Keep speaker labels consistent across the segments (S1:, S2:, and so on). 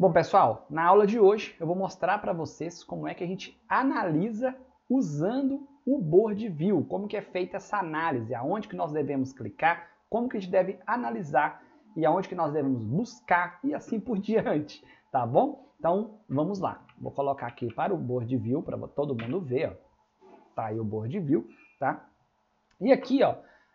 S1: Bom, pessoal, na aula de hoje eu vou mostrar para vocês como é que a gente analisa usando o Board View, como que é feita essa análise, aonde que nós devemos clicar, como que a gente deve analisar e aonde que nós devemos buscar e assim por diante, tá bom? Então, vamos lá. Vou colocar aqui para o Board View, para todo mundo ver, ó. Tá aí o Board View, tá? E aqui, ó,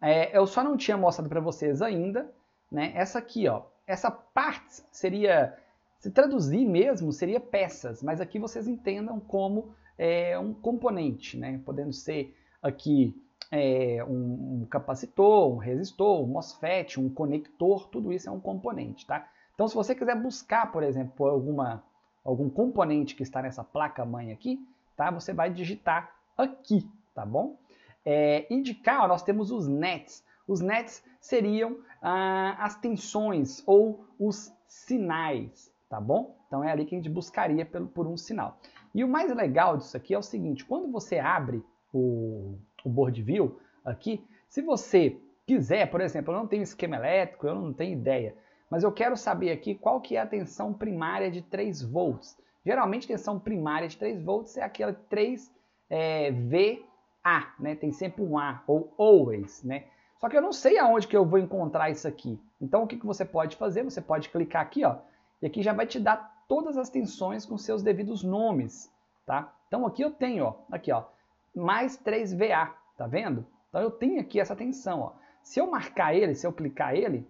S1: é, eu só não tinha mostrado para vocês ainda, né? Essa aqui, ó, essa parte seria se traduzir mesmo, seria peças, mas aqui vocês entendam como é, um componente, né? podendo ser aqui é, um, capacitor, um resistor, um MOSFET, um conector, tudo isso é um componente. Tá? Então, se você quiser buscar, por exemplo, alguma, algum componente que está nessa placa-mãe aqui, tá? você vai digitar aqui, tá bom? É, e de cá ó, nós temos os nets. Os nets seriam ah, as tensões ou os sinais tá bom? Então é ali que a gente buscaria por um sinal. E o mais legal disso aqui é o seguinte, quando você abre o, o board view aqui, se você quiser, por exemplo, eu não tenho esquema elétrico, eu não tenho ideia, mas eu quero saber aqui qual que é a tensão primária de 3 volts. Geralmente, tensão primária de 3 volts é aquela 3 é, VA, né? Tem sempre um A, ou always, né? Só que eu não sei aonde que eu vou encontrar isso aqui. Então, o que, que você pode fazer? Você pode clicar aqui, ó, e aqui já vai te dar todas as tensões com seus devidos nomes, tá? Então aqui eu tenho, ó, aqui ó, mais 3VA, tá vendo? Então eu tenho aqui essa tensão, ó. Se eu marcar ele, se eu clicar ele,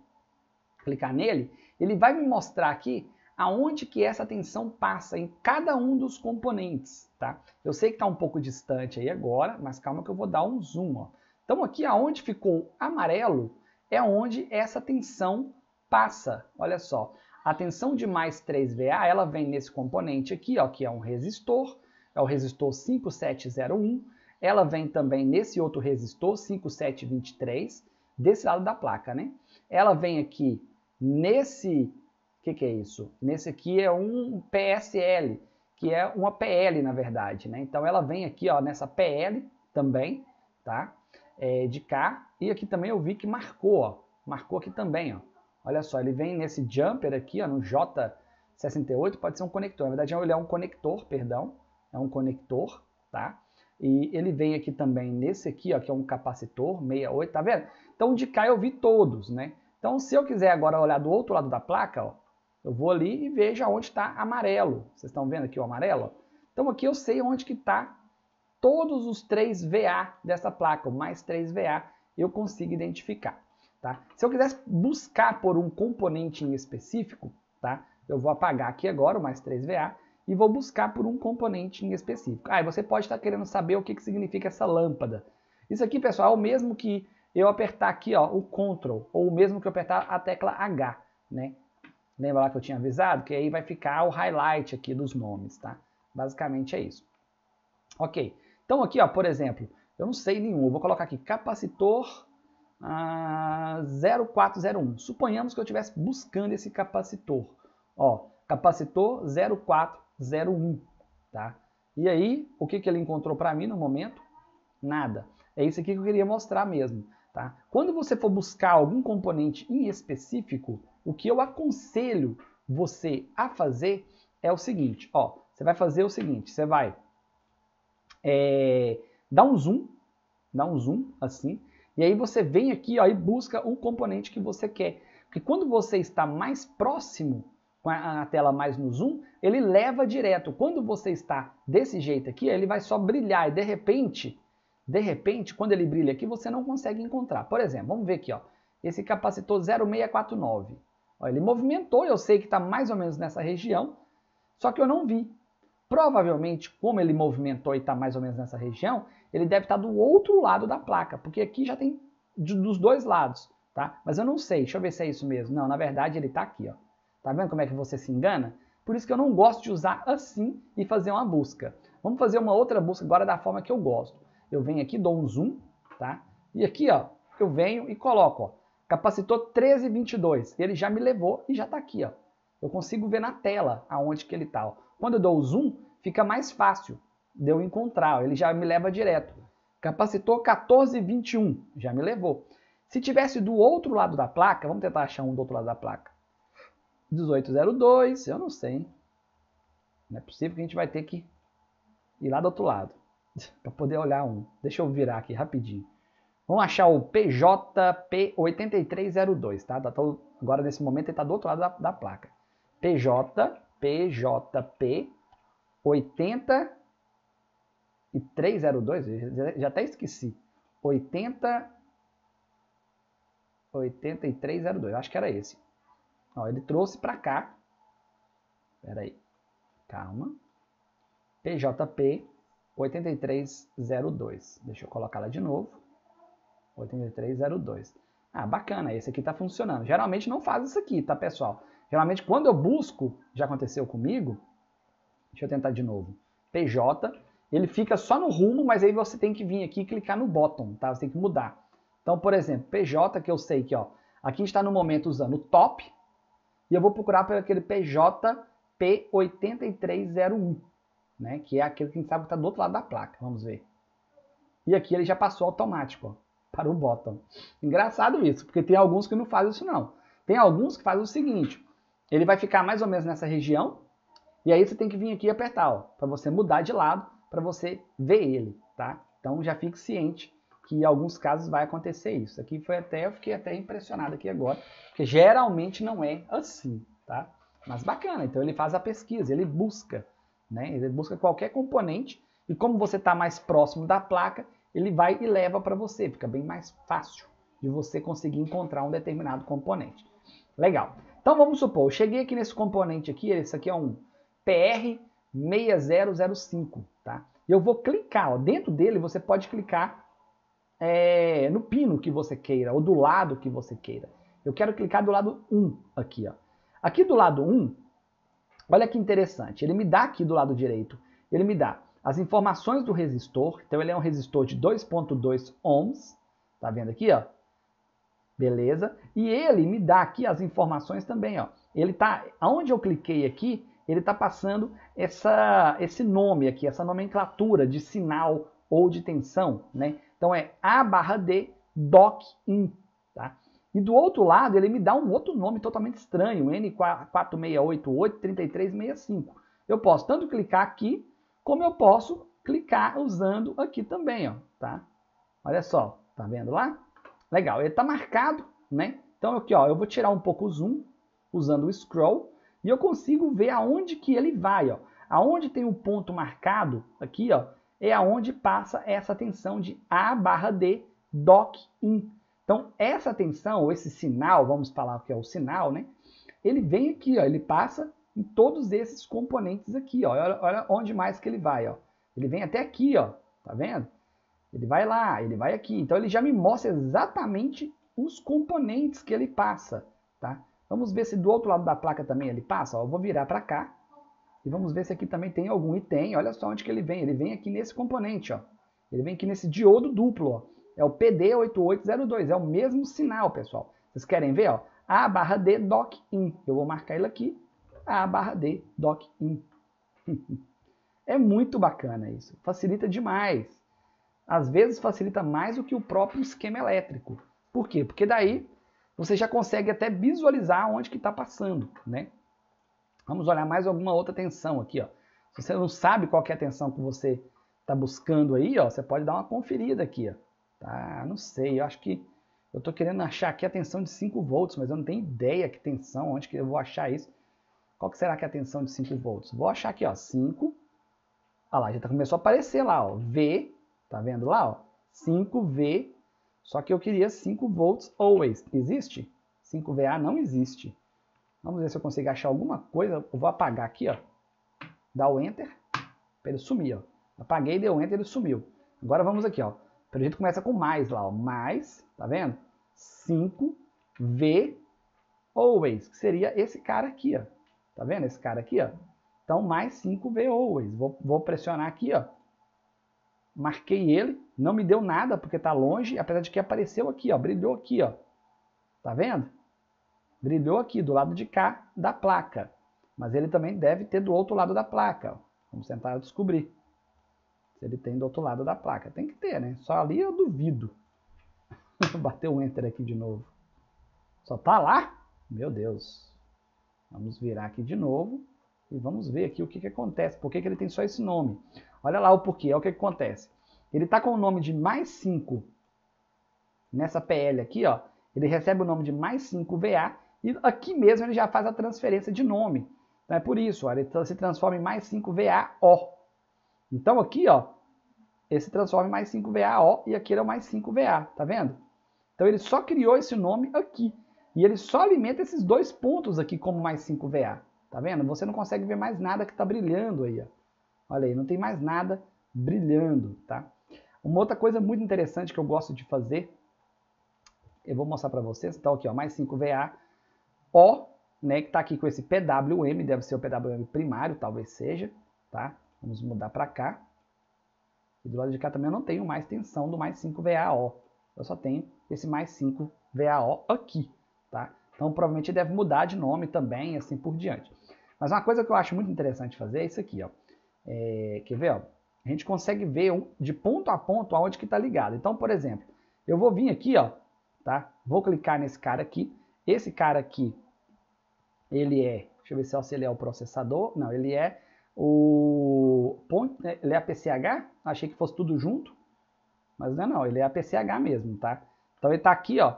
S1: clicar nele, ele vai me mostrar aqui aonde que essa tensão passa em cada um dos componentes, tá? Eu sei que está um pouco distante aí agora, mas calma que eu vou dar um zoom, ó. Então aqui aonde ficou amarelo é onde essa tensão passa, olha só. A tensão de mais 3VA, ela vem nesse componente aqui, ó, que é um resistor, é o resistor 5701. Ela vem também nesse outro resistor, 5723, desse lado da placa, né? Ela vem aqui nesse, o que, que é isso? Nesse aqui é um PSL, que é uma PL, na verdade, né? Então ela vem aqui, ó, nessa PL também, tá? É, de cá, e aqui também eu vi que marcou, ó, marcou aqui também, ó. Olha só, ele vem nesse jumper aqui, ó, no J68, pode ser um conector. Na verdade, ele é um conector, perdão, é um conector, tá? E ele vem aqui também nesse aqui, ó, que é um capacitor 68, tá vendo? Então, de cá eu vi todos, né? Então, se eu quiser agora olhar do outro lado da placa, ó, eu vou ali e vejo onde está amarelo. Vocês estão vendo aqui o amarelo? Então, aqui eu sei onde que está todos os 3 VA dessa placa, o mais 3 VA, eu consigo identificar. Tá? Se eu quisesse buscar por um componente em específico, tá? eu vou apagar aqui agora o mais 3VA e vou buscar por um componente em específico. Ah, e você pode estar querendo saber o que, que significa essa lâmpada. Isso aqui, pessoal, é o mesmo que eu apertar aqui ó, o Ctrl, ou o mesmo que eu apertar a tecla H. Né? Lembra lá que eu tinha avisado? Que aí vai ficar o highlight aqui dos nomes. Tá? Basicamente é isso. Ok, então aqui, ó, por exemplo, eu não sei nenhum, eu vou colocar aqui capacitor 0401. Suponhamos que eu estivesse buscando esse capacitor. Ó, capacitor 0401, tá? E aí, o que, que ele encontrou para mim no momento? Nada. É isso aqui que eu queria mostrar mesmo, tá? Quando você for buscar algum componente em específico, o que eu aconselho você a fazer é o seguinte, ó, você vai fazer o seguinte, você vai é, dar um zoom, dar um zoom assim, e aí você vem aqui ó, e busca o componente que você quer. Porque quando você está mais próximo, com a tela mais no zoom, ele leva direto. Quando você está desse jeito aqui, ele vai só brilhar e de repente, de repente, quando ele brilha aqui, você não consegue encontrar. Por exemplo, vamos ver aqui, ó, esse capacitor 0649. Ó, ele movimentou, eu sei que está mais ou menos nessa região, só que eu não vi. Provavelmente, como ele movimentou e está mais ou menos nessa região, ele deve estar do outro lado da placa, porque aqui já tem dos dois lados, tá? Mas eu não sei, deixa eu ver se é isso mesmo. Não, na verdade ele está aqui, ó. Tá vendo como é que você se engana? Por isso que eu não gosto de usar assim e fazer uma busca. Vamos fazer uma outra busca agora da forma que eu gosto. Eu venho aqui, dou um zoom, tá? E aqui, ó, eu venho e coloco, ó, capacitor 1322. Ele já me levou e já está aqui, ó. Eu consigo ver na tela aonde que ele está. Quando eu dou o zoom, fica mais fácil de eu encontrar, ele já me leva direto. Capacitor 1421, já me levou. Se tivesse do outro lado da placa, vamos tentar achar um do outro lado da placa. 1802, eu não sei. Hein? Não é possível que a gente vai ter que ir lá do outro lado para poder olhar um. Deixa eu virar aqui rapidinho. Vamos achar o PJP8302, tá? Tá, tá? Agora, nesse momento, ele está do outro lado da, da placa. PJ, PJP8302 e 302, já até esqueci. 80 8302, acho que era esse. Ó, ele trouxe para cá. Pera aí. Calma. PJP 8302. Deixa eu colocar ela de novo. 8302. Ah, bacana, esse aqui está funcionando. Geralmente não faz isso aqui, tá, pessoal? Geralmente quando eu busco, já aconteceu comigo. Deixa eu tentar de novo. PJ ele fica só no rumo, mas aí você tem que vir aqui e clicar no bottom, tá? Você tem que mudar. Então, por exemplo, PJ, que eu sei que, ó, aqui está no momento usando o top, e eu vou procurar por aquele PJ P8301, né? Que é aquele que a gente sabe que está do outro lado da placa. Vamos ver. E aqui ele já passou automático, ó para o bottom. Engraçado isso, porque tem alguns que não fazem isso não. Tem alguns que fazem o seguinte, ele vai ficar mais ou menos nessa região, e aí você tem que vir aqui e apertar, para você mudar de lado, para você ver ele, tá? Então já fique ciente que em alguns casos vai acontecer isso. Aqui foi até, eu fiquei até impressionado aqui agora, porque geralmente não é assim, tá? Mas bacana, então ele faz a pesquisa, ele busca, né? Ele busca qualquer componente, e como você está mais próximo da placa, ele vai e leva para você, fica bem mais fácil de você conseguir encontrar um determinado componente. Legal. Então vamos supor, eu cheguei aqui nesse componente aqui, esse aqui é um PR6005, tá? Eu vou clicar, ó, dentro dele você pode clicar é, no pino que você queira, ou do lado que você queira. Eu quero clicar do lado 1 aqui, ó. Aqui do lado 1, olha que interessante, ele me dá aqui do lado direito, ele me dá as informações do resistor. Então ele é um resistor de 2.2 ohms, tá vendo aqui, ó? Beleza? E ele me dá aqui as informações também, ó. Ele tá, aonde eu cliquei aqui, ele está passando essa, esse nome aqui, essa nomenclatura de sinal ou de tensão, né? Então é A barra D DOC IN, tá? E do outro lado ele me dá um outro nome totalmente estranho, N46883365. Eu posso tanto clicar aqui como eu posso clicar usando aqui também, ó, tá? Olha só, tá vendo lá? Legal, ele está marcado, né? Então aqui, ó, eu vou tirar um pouco o zoom usando o scroll e eu consigo ver aonde que ele vai, ó. Aonde tem um ponto marcado aqui, ó, é aonde passa essa tensão de A barra D dock in. Então essa tensão, ou esse sinal, vamos falar que é o sinal, né? Ele vem aqui, ó, ele passa em todos esses componentes aqui, ó. Olha, olha onde mais que ele vai, ó. Ele vem até aqui, ó. Tá vendo? Ele vai lá, ele vai aqui. Então ele já me mostra exatamente os componentes que ele passa, tá? Vamos ver se do outro lado da placa também ele passa. Ó, eu vou virar para cá e vamos ver se aqui também tem algum. E tem, olha só onde que ele vem. Ele vem aqui nesse componente, ó. Ele vem aqui nesse diodo duplo, ó. É o PD8802, é o mesmo sinal, pessoal. Vocês querem ver, ó? A barra D doc in. Eu vou marcar ele aqui a barra D doc in. é muito bacana isso, facilita demais. Às vezes facilita mais do que o próprio esquema elétrico. Por quê? Porque daí você já consegue até visualizar onde que está passando, né? Vamos olhar mais alguma outra tensão aqui, ó. Se você não sabe qual é a tensão que você está buscando aí, ó, você pode dar uma conferida aqui, ó. Tá? Não sei, eu acho que eu estou querendo achar aqui a tensão de 5 volts, mas eu não tenho ideia que tensão, onde que eu vou achar isso. Qual que será que é a tensão de 5 volts? Vou achar aqui, ó, 5. Olha lá, já tá, começou a aparecer lá, ó, V, tá vendo lá, ó? 5V, só que eu queria 5 volts always. Existe? 5VA não existe. Vamos ver se eu consigo achar alguma coisa. Eu vou apagar aqui, ó. Dá o Enter, ele sumir, ó. Apaguei, deu Enter, ele sumiu. Agora vamos aqui, ó. Pelo jeito começa com mais lá, ó. Mais, tá vendo? 5V always, que seria esse cara aqui, ó. Tá vendo esse cara aqui, ó? Então, mais 5 V always. Vou, vou pressionar aqui, ó. Marquei ele, não me deu nada porque tá longe, apesar de que apareceu aqui, ó, brilhou aqui, ó. Tá vendo? Brilhou aqui do lado de cá da placa. Mas ele também deve ter do outro lado da placa. Vamos tentar descobrir se ele tem do outro lado da placa. Tem que ter, né? Só ali eu duvido. Bateu o enter aqui de novo. Só tá lá? Meu Deus. Vamos virar aqui de novo e vamos ver aqui o que, que acontece. Por que, que ele tem só esse nome? Olha lá o porquê, é o que, que acontece. Ele está com o nome de mais 5 nessa PL aqui, ó. Ele recebe o nome de mais 5 VA e aqui mesmo ele já faz a transferência de nome. Então é por isso, ó, ele se transforma em mais 5 VAO. Então aqui, ó, ele se transforma em mais 5 VAO e aqui ele é o mais 5 VA, tá vendo? Então ele só criou esse nome aqui. E ele só alimenta esses dois pontos aqui como mais 5 VA. Tá vendo? Você não consegue ver mais nada que está brilhando aí. Ó. Olha aí, não tem mais nada brilhando, tá? Uma outra coisa muito interessante que eu gosto de fazer, eu vou mostrar para vocês, então aqui, ó, mais 5 VA, O, né, que está aqui com esse PWM, deve ser o PWM primário, talvez seja, tá? Vamos mudar para cá. E do lado de cá também eu não tenho mais tensão do mais 5 VAO. Eu só tenho esse mais 5 VAO aqui, tá? Então provavelmente deve mudar de nome também, assim por diante. Mas uma coisa que eu acho muito interessante fazer é isso aqui, ó. É, quer ver, ó? A gente consegue ver de ponto a ponto aonde que está ligado. Então, por exemplo, eu vou vir aqui, ó, tá? Vou clicar nesse cara aqui. Esse cara aqui, ele é, deixa eu ver se ele é o processador. Não, ele é o, né, ele é a PCH. Achei que fosse tudo junto, mas não é não, ele é a PCH mesmo, tá? Então ele está aqui, ó,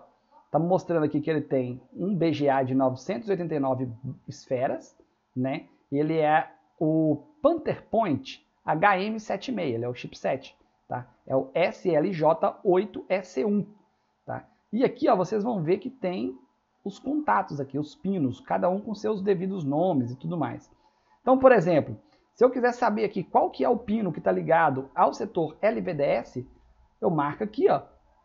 S1: tá mostrando aqui que ele tem um BGA de 989 esferas, né? Ele é o Panther Point HM76, ele é o chipset, tá? É o SLJ8SC1, tá? E aqui, ó, vocês vão ver que tem os contatos aqui, os pinos, cada um com seus devidos nomes e tudo mais. Então, por exemplo, se eu quiser saber aqui qual que é o pino que está ligado ao setor LVDS, eu marco aqui, ó,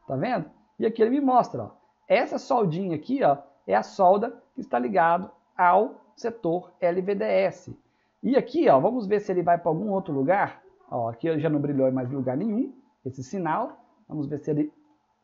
S1: tá vendo? E aqui ele me mostra, ó, essa soldinha aqui, ó, é a solda que está ligado ao setor LVDS. E aqui, ó, vamos ver se ele vai para algum outro lugar. Ó, aqui já não brilhou em mais lugar nenhum, esse sinal. Vamos ver se ele,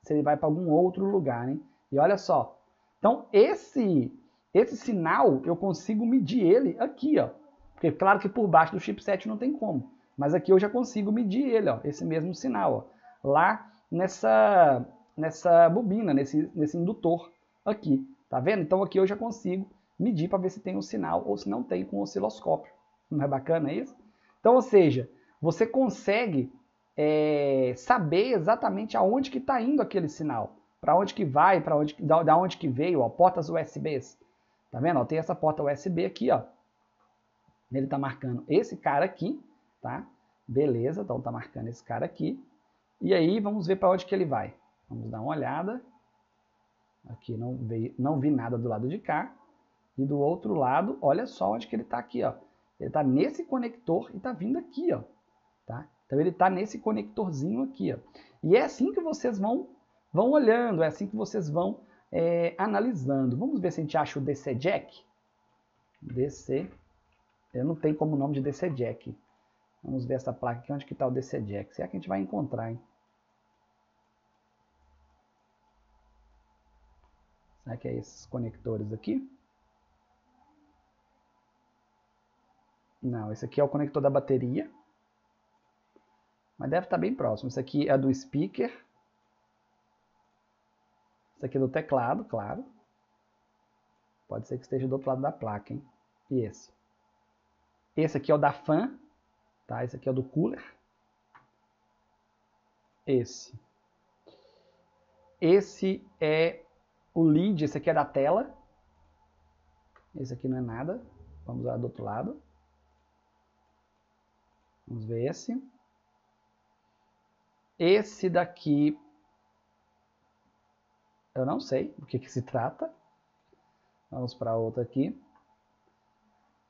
S1: se ele vai para algum outro lugar, hein? E olha só. Então, esse, esse sinal, eu consigo medir ele aqui, ó. Porque, claro que por baixo do chipset não tem como. Mas aqui eu já consigo medir ele, ó, esse mesmo sinal, ó. Lá nessa, nessa bobina, nesse, nesse indutor aqui. Tá vendo? Então aqui eu já consigo medir para ver se tem um sinal ou se não tem com o osciloscópio. Não é bacana isso? Então, ou seja, você consegue é, saber exatamente aonde que está indo aquele sinal, para onde que vai, para onde da, da, onde que veio, ó, portas USBs. Tá vendo? Ó, tem essa porta USB aqui, ó. Ele está marcando esse cara aqui, tá? Beleza, então está marcando esse cara aqui. E aí vamos ver para onde que ele vai. Vamos dar uma olhada. Aqui não, veio, não vi nada do lado de cá. E do outro lado, olha só onde que ele está aqui, ó. Ele está nesse conector e está vindo aqui, ó. Tá? Então ele está nesse conectorzinho aqui, ó. E é assim que vocês vão, vão olhando, é assim que vocês vão é, analisando. Vamos ver se a gente acha o DC Jack. DC, eu não tenho como nome de DC Jack. Vamos ver essa placa aqui, onde que está o DC Jack. Será que a gente vai encontrar, hein? Será que é esses conectores aqui? Não, esse aqui é o conector da bateria. Mas deve estar bem próximo. Esse aqui é do speaker. Esse aqui é do teclado, claro. Pode ser que esteja do outro lado da placa, hein? E esse? Esse aqui é o da fan, tá? Esse aqui é o do cooler. Esse. Esse é o lead, esse aqui é da tela. Esse aqui não é nada. Vamos lá do outro lado. Vamos ver esse. Esse daqui, eu não sei do que, que se trata. Vamos para outro aqui.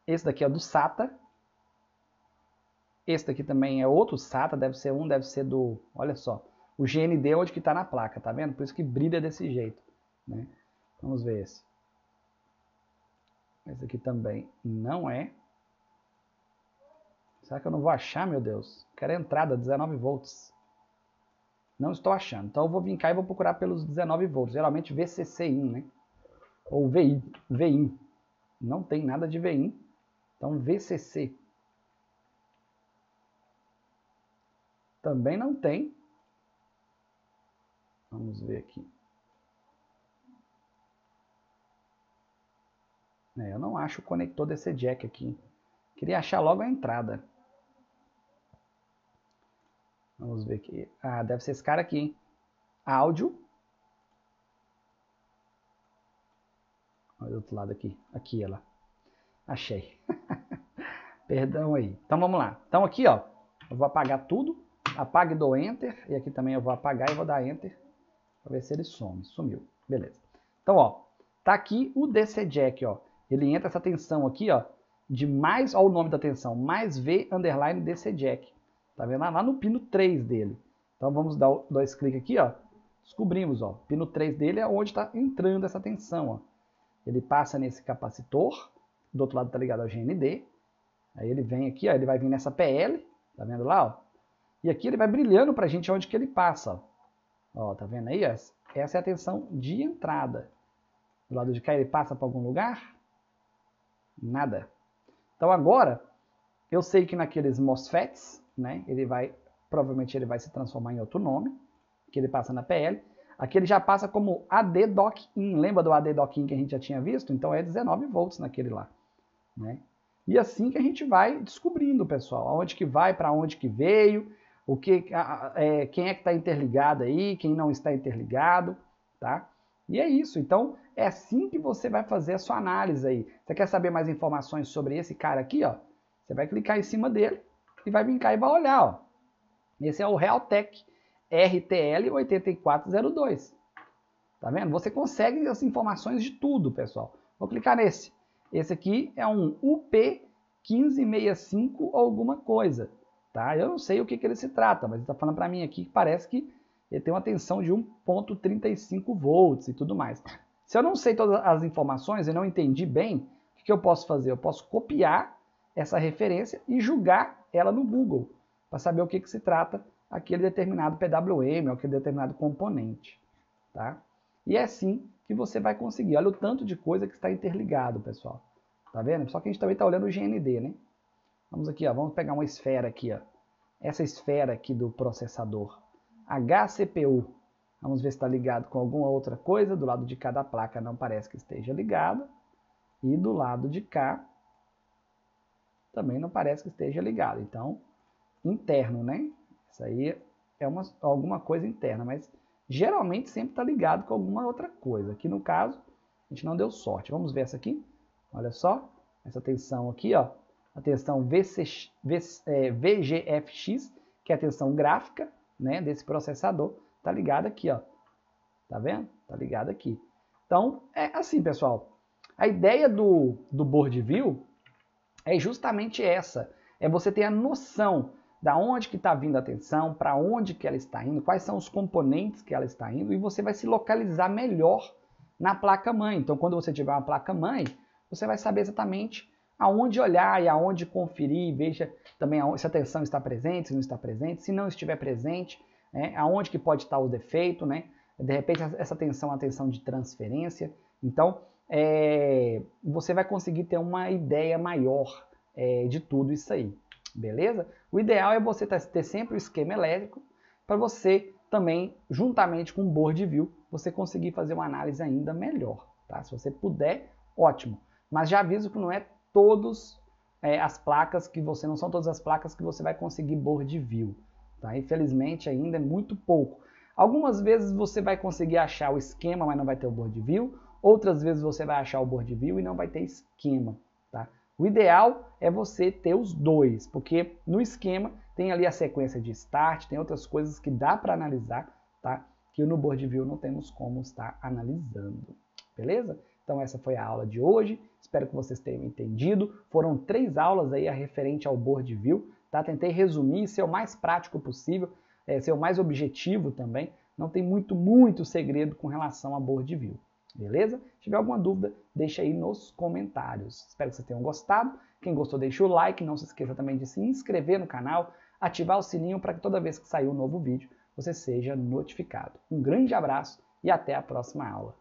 S1: Esse daqui é do SATA. Esse daqui também é outro SATA, deve ser um, deve ser do... Olha só, o GND é onde que está na placa, tá vendo? Por isso que brilha desse jeito. Né? Vamos ver esse. Esse aqui também não é. Será que eu não vou achar, meu Deus? Quero a entrada, 19 volts. Não estou achando. Então eu vou vir cá e vou procurar pelos 19 volts. Geralmente VCC-IN, né? Ou VI, VIN. Não tem nada de VIN. Então VCC. Também não tem. Vamos ver aqui. É, eu não acho o conector desse jack aqui. Queria achar logo a entrada. Vamos ver aqui. Ah, deve ser esse cara aqui, hein? Áudio. Olha do outro lado aqui. Aqui ela. Achei. Perdão aí. Então vamos lá. Então aqui, ó. Eu vou apagar tudo. Apague do Enter. E aqui também eu vou apagar e vou dar Enter. Para ver se ele some. Sumiu. Beleza. Então, ó. Tá aqui o DC Jack, ó. Ele entra essa tensão aqui, ó. De mais, ó o nome da tensão. Mais V underline DC Jack. Tá vendo? Lá no pino 3 dele. Então vamos dar dois cliques aqui, ó. Descobrimos, ó. Pino 3 dele é onde está entrando essa tensão, ó. Ele passa nesse capacitor. Do outro lado tá ligado ao GND. Aí ele vem aqui, ó. Ele vai vir nessa PL. Tá vendo lá, ó? E aqui ele vai brilhando pra gente onde que ele passa, ó. Ó, tá vendo aí? Ó? Essa é a tensão de entrada. Do lado de cá ele passa para algum lugar? Nada. Então agora, eu sei que naqueles MOSFETs, né? Ele vai, provavelmente ele vai se transformar em outro nome, que ele passa na PL. Aqui ele já passa como AD Dock In. Lembra do AD Dock In que a gente já tinha visto? Então é 19 volts naquele lá, né? E assim que a gente vai descobrindo, pessoal, aonde que vai, para onde que veio, o que, é, quem é que está interligado aí, quem não está interligado, tá? E é isso. Então é assim que você vai fazer a sua análise aí. Você quer saber mais informações sobre esse cara aqui, ó? Você vai clicar em cima dele e vai cá e vai olhar, ó. Esse é o Realtek RTL 8402. Tá vendo? Você consegue as informações de tudo, pessoal. Vou clicar nesse. Esse aqui é um UP1565 ou alguma coisa. Tá? Eu não sei o que, que ele se trata, mas ele está falando para mim aqui que parece que ele tem uma tensão de 1.35 volts e tudo mais. Se eu não sei todas as informações e não entendi bem, o que eu posso fazer? Eu posso copiar essa referência e julgar ela no Google, para saber o que, que se trata aquele determinado PWM, aquele determinado componente. Tá? E é assim que você vai conseguir. Olha o tanto de coisa que está interligado, pessoal. Tá vendo? Só que a gente também está olhando o GND, né? Vamos aqui, ó, vamos pegar uma esfera aqui, ó. Essa esfera aqui do processador. HCPU. Vamos ver se está ligado com alguma outra coisa. Do lado de cá da placa não parece que esteja ligado. E do lado de cá também não parece que esteja ligado. Então, interno, né? Isso aí é uma, alguma coisa interna, mas geralmente sempre está ligado com alguma outra coisa. Aqui no caso, a gente não deu sorte. Vamos ver essa aqui. Olha só, essa tensão aqui, ó, a tensão VC, é, VGFX, que é a tensão gráfica né, desse processador, está ligada aqui, ó. Tá vendo? Tá ligada aqui. Então, é assim, pessoal. A ideia do, do board view é justamente essa. É você ter a noção da onde que está vindo a tensão, para onde que ela está indo, quais são os componentes que ela está indo, e você vai se localizar melhor na placa-mãe. Então, quando você tiver uma placa-mãe, você vai saber exatamente aonde olhar e aonde conferir, veja também se a tensão está presente, se não está presente, se não estiver presente, né, aonde que pode estar o defeito, né? De repente essa tensão é tensão de transferência. Então, é, você vai conseguir ter uma ideia maior é, de tudo isso aí, beleza? O ideal é você ter sempre o esquema elétrico para você também, juntamente com o board view, você conseguir fazer uma análise ainda melhor, tá? Se você puder, ótimo. Mas já aviso que não é todas é, as placas que você, não são todas as placas que você vai conseguir board view, tá? Infelizmente ainda é muito pouco. Algumas vezes você vai conseguir achar o esquema, mas não vai ter o board view. Outras vezes você vai achar o board view e não vai ter esquema. Tá? O ideal é você ter os dois, porque no esquema tem ali a sequência de start, tem outras coisas que dá para analisar, tá? que no board view não temos como estar analisando. Beleza? Então essa foi a aula de hoje. Espero que vocês tenham entendido. Foram três aulas aí a referente ao board view. Tá? Tentei resumir, ser o mais prático possível é, ser o mais objetivo também. Não tem muito, muito segredo com relação a board view. Beleza? Se tiver alguma dúvida, deixa aí nos comentários. Espero que vocês tenham gostado. Quem gostou, deixa o like. Não se esqueça também de se inscrever no canal, ativar o sininho para que toda vez que sair um novo vídeo, você seja notificado. Um grande abraço e até a próxima aula.